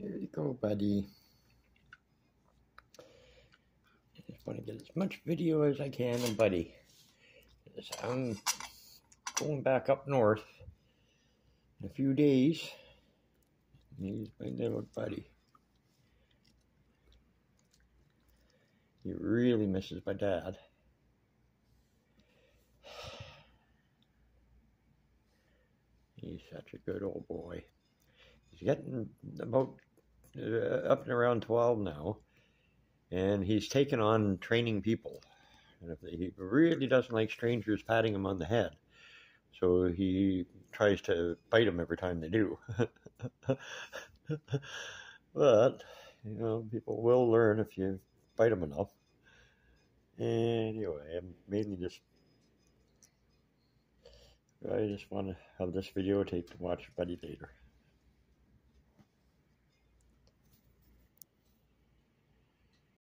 There you go, buddy. I just want to get as much video as I can of Buddy. I'm going back up north in a few days. He's my little buddy. He really misses my dad. He's such a good old boy. He's getting about uh, up and around 12 now, and he's taken on training people. And if he really doesn't like strangers patting him on the head, so he tries to bite them every time they do. but, you know, people will learn if you bite them enough. Anyway, I'm mainly just I just want to have this videotape to watch Buddy later.